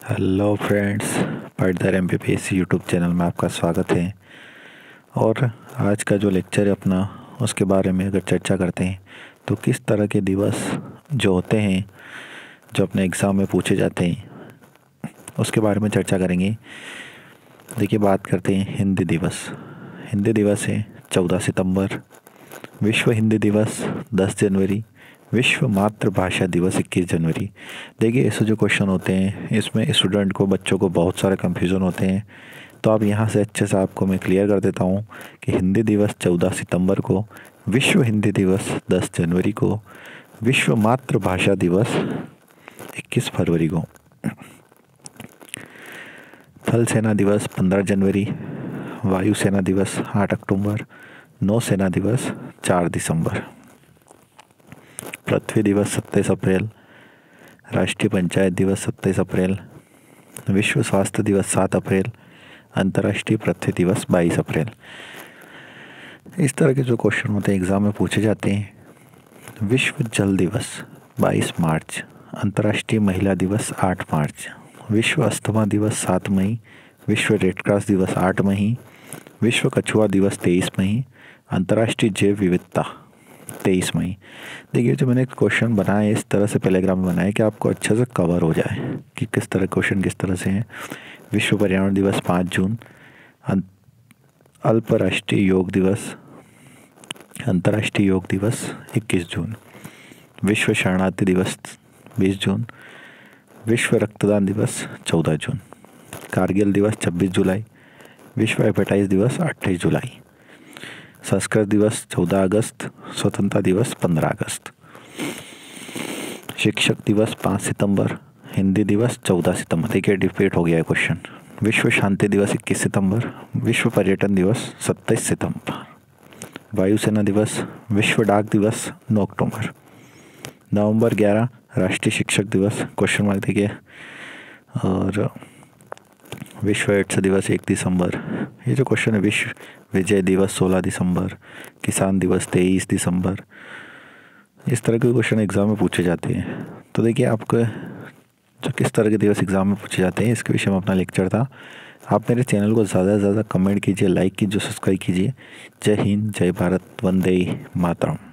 Hello friends पढ़दर M P S YouTube channel में आपका स्वागत है। और आज का जो लेक्चर है अपना, उसके बारे में अगर चर्चा करते हैं तो किस तरह के दिवस जो होते हैं, जो अपने एग्ज़ाम में पूछे जाते हैं, उसके बारे में चर्चा करेंगे। देखिए, बात करते हैं हिंदी दिवस। हिंदी दिवस है चौदह सितंबर। विश्व हिंदी दिवस दस जनवरी। विश्व मातृभाषा दिवस 21 जनवरी। देखिए ऐसे जो क्वेश्चन होते हैं, इसमें स्टूडेंट को, बच्चों को बहुत सारे कन्फ्यूज़न होते हैं। तो आप यहाँ से अच्छे से आपको मैं क्लियर कर देता हूँ कि हिंदी दिवस 14 सितंबर को, विश्व हिंदी दिवस 10 जनवरी को, विश्व मातृभाषा दिवस 21 फरवरी को। थल सेना दिवस 15 जनवरी वायुसेना दिवस 8 अक्टूबर नौसेना दिवस 4 दिसंबर। पृथ्वी दिवस सत्ताईस अप्रैल, राष्ट्रीय पंचायत दिवस सत्ताईस अप्रैल, विश्व स्वास्थ्य दिवस सात अप्रैल, अंतर्राष्ट्रीय पृथ्वी दिवस बाईस अप्रैल। इस तरह के जो क्वेश्चन होते हैं एग्ज़ाम में पूछे जाते हैं। विश्व जल दिवस 22 मार्च, अंतर्राष्ट्रीय महिला दिवस आठ मार्च, विश्व अस्थमा दिवस सात मई, विश्व रेड क्रॉस दिवस आठ मई, विश्व कछुआ दिवस 23 मई, अंतर्राष्ट्रीय जैव विविधता। तेईस मई। देखिए जो मैंने क्वेश्चन बनाए इस तरह से पेलेग्राम बनाए कि आपको अच्छे से कवर हो जाए कि किस तरह क्वेश्चन किस तरह से हैं। विश्व पर्यावरण दिवस पाँच जून। अं-, अल्पराष्ट्रीय योग दिवस अंतर्राष्ट्रीय योग दिवस इक्कीस जून। विश्व शरणार्थी दिवस बीस जून। विश्व रक्तदान दिवस चौदह जून। कारगिल दिवस छब्बीस जुलाई। विश्व हेपेटाइटिस दिवस अट्ठाईस जुलाई। संस्कृत दिवस चौदह अगस्त, स्वतंत्रता दिवस पंद्रह अगस्त। शिक्षक दिवस पाँच सितंबर, हिंदी दिवस चौदह सितंबर। देखिए डिफेट हो गया है क्वेश्चन विश्व शांति दिवस इक्कीस सितंबर, विश्व पर्यटन दिवस सत्ताईस सितंबर। वायुसेना दिवस, विश्व डाक दिवस नौ अक्टूबर। नवंबर ग्यारह, राष्ट्रीय शिक्षक दिवस क्वेश्चन मार्क देखिए। और विश्व एड्स दिवस एक दिसंबर। ये जो क्वेश्चन है, विश्व विजय दिवस सोलह दिसंबर, किसान दिवस तेईस दिसंबर। इस तरह के क्वेश्चन एग्ज़ाम में पूछे जाते हैं। तो देखिए, आपको जो किस तरह के दिवस एग्ज़ाम में पूछे जाते हैं, इसके विषय में अपना लेक्चर था। आप मेरे चैनल को ज़्यादा से ज़्यादा कमेंट कीजिए लाइक कीजिए सब्सक्राइब कीजिए। जय हिंद, जय भारत, वंदे मातरम।